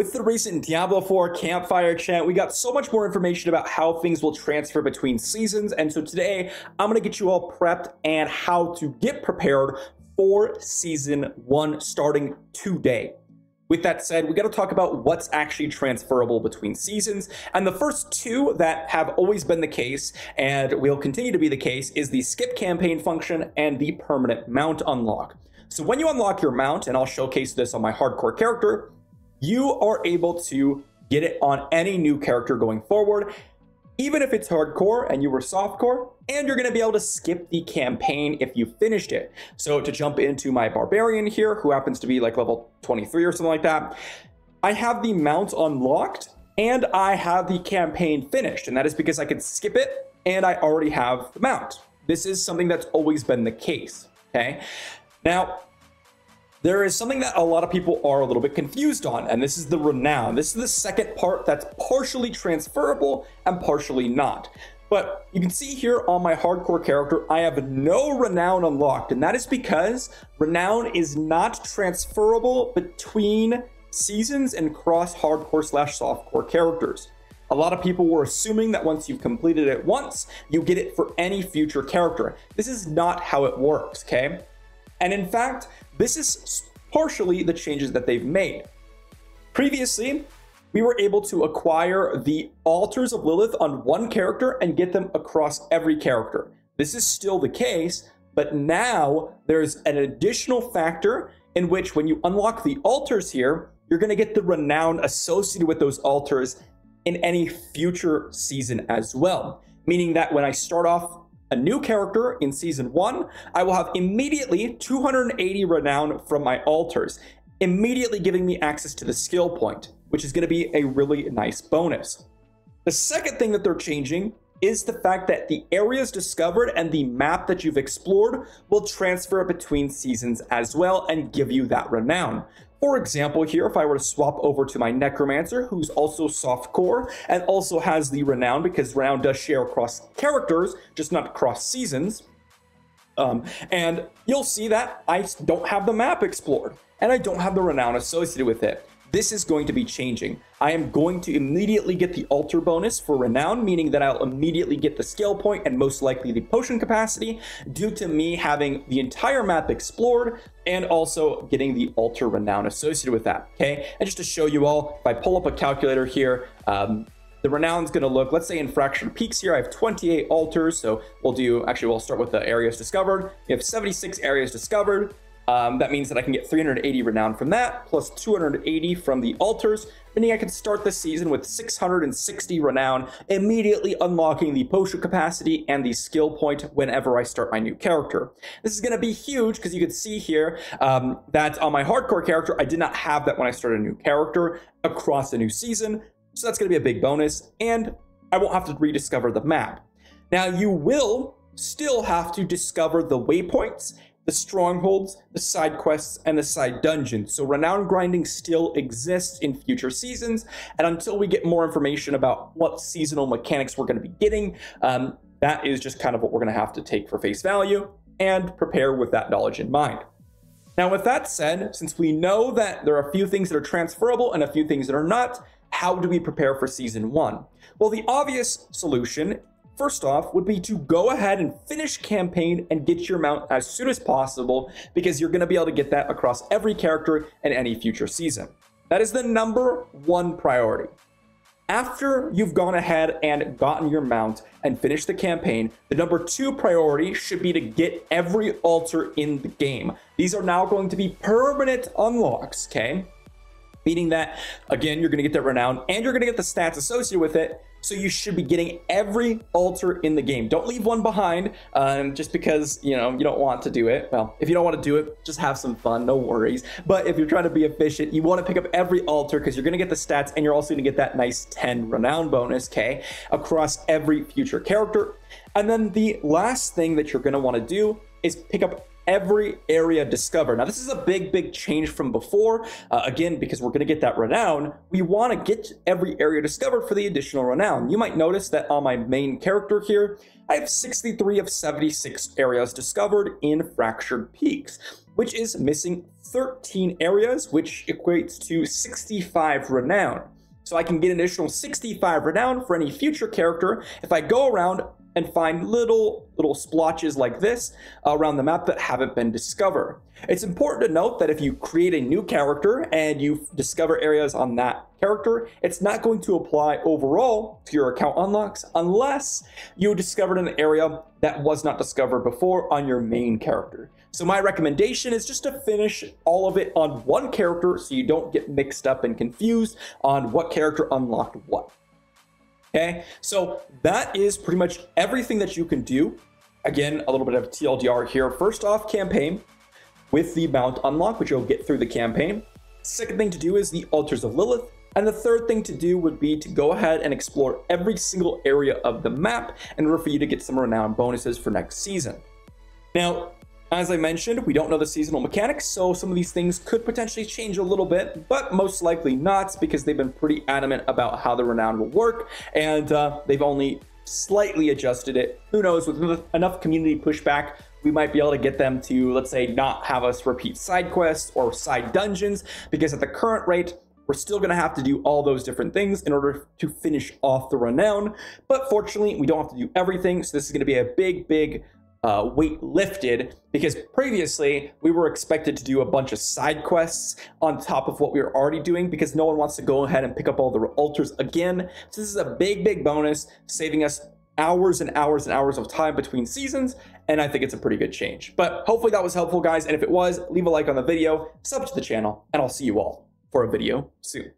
With the recent Diablo 4 campfire chat, we got so much more information about how things will transfer between seasons. And so today, I'm going to get you all prepped and how to get prepared for season one starting today. With that said, we got to talk about what's actually transferable between seasons. And the first two that have always been the case and will continue to be the case is the skip campaign function and the permanent mount unlock. So when you unlock your mount, and I'll showcase this on my hardcore character, you are able to get it on any new character going forward, even if it's hardcore and you were softcore, and you're gonna be able to skip the campaign if you finished it. So to jump into my barbarian here, who happens to be like level 23 or something like that, I have the mount unlocked and I have the campaign finished, and that is because I could skip it and I already have the mount. This is something that's always been the case, okay? Now, there is something that a lot of people are a little bit confused on, and this is the renown. This is the second part that's partially transferable and partially not. But you can see here on my hardcore character, I have no renown unlocked, and that is because renown is not transferable between seasons and cross hardcore slash softcore characters. A lot of people were assuming that once you've completed it once, you get it for any future character. This is not how it works, okay? And in fact, this is partially the changes that they've made. Previously, we were able to acquire the altars of Lilith on one character and get them across every character. This is still the case, but now there's an additional factor in which when you unlock the altars here, you're going to get the renown associated with those altars in any future season as well. Meaning that when I start off a new character in season one, I will have immediately 280 renown from my altars, immediately giving me access to the skill point, which is going to be a really nice bonus. The second thing that they're changing is the fact that the areas discovered and the map that you've explored will transfer between seasons as well and give you that renown. For example, here, if I were to swap over to my Necromancer, who's also soft core and also has the Renown, because Renown does share across characters, just not across seasons. Um, and you'll see that I don't have the map explored, and I don't have the Renown associated with it. This is going to be changing. I am going to immediately get the altar bonus for renown, meaning that I'll immediately get the skill point and most likely the potion capacity due to me having the entire map explored and also getting the altar renown associated with that. Okay. And just to show you all, if I pull up a calculator here, um, the renown is going to look, let's say in Fractured Peaks here, I have 28 altars. So we'll do, actually, we'll start with the areas discovered. We have 76 areas discovered. Um, that means that I can get 380 renown from that, plus 280 from the altars, meaning I can start the season with 660 renown, immediately unlocking the potion capacity and the skill point whenever I start my new character. This is going to be huge because you can see here um, that on my hardcore character, I did not have that when I started a new character across a new season, so that's going to be a big bonus, and I won't have to rediscover the map. Now, you will still have to discover the waypoints the strongholds, the side quests, and the side dungeons. So renown grinding still exists in future seasons, and until we get more information about what seasonal mechanics we're going to be getting, um, that is just kind of what we're going to have to take for face value and prepare with that knowledge in mind. Now, with that said, since we know that there are a few things that are transferable and a few things that are not, how do we prepare for season one? Well, the obvious solution first off would be to go ahead and finish campaign and get your mount as soon as possible because you're going to be able to get that across every character in any future season. That is the number one priority. After you've gone ahead and gotten your mount and finished the campaign, the number two priority should be to get every altar in the game. These are now going to be permanent unlocks, okay? Meaning that, again, you're going to get that renown and you're going to get the stats associated with it so you should be getting every altar in the game. Don't leave one behind um, just because, you know, you don't want to do it. Well, if you don't want to do it, just have some fun, no worries. But if you're trying to be efficient, you want to pick up every altar because you're going to get the stats and you're also going to get that nice 10 renown bonus, okay, across every future character. And then the last thing that you're going to want to do is pick up every area discovered. Now, this is a big, big change from before. Uh, again, because we're going to get that renown, we want to get every area discovered for the additional renown. You might notice that on my main character here, I have 63 of 76 areas discovered in Fractured Peaks, which is missing 13 areas, which equates to 65 renown. So I can get an additional 65 renown for any future character if I go around and find little little splotches like this around the map that haven't been discovered. It's important to note that if you create a new character and you discover areas on that character, it's not going to apply overall to your account unlocks unless you discovered an area that was not discovered before on your main character. So my recommendation is just to finish all of it on one character so you don't get mixed up and confused on what character unlocked what. Okay, so that is pretty much everything that you can do. Again, a little bit of TLDR here. First off, campaign with the mount unlock, which you'll get through the campaign. Second thing to do is the Altars of Lilith. And the third thing to do would be to go ahead and explore every single area of the map in order for you to get some renown bonuses for next season. Now, as I mentioned, we don't know the seasonal mechanics, so some of these things could potentially change a little bit, but most likely not because they've been pretty adamant about how the renown will work, and uh, they've only slightly adjusted it. Who knows, with enough community pushback, we might be able to get them to, let's say, not have us repeat side quests or side dungeons, because at the current rate, we're still going to have to do all those different things in order to finish off the renown. But fortunately, we don't have to do everything, so this is going to be a big, big uh, weight lifted because previously we were expected to do a bunch of side quests on top of what we were already doing because no one wants to go ahead and pick up all the altars again. So this is a big, big bonus, saving us hours and hours and hours of time between seasons. And I think it's a pretty good change. But hopefully that was helpful, guys. And if it was, leave a like on the video, sub to the channel, and I'll see you all for a video soon.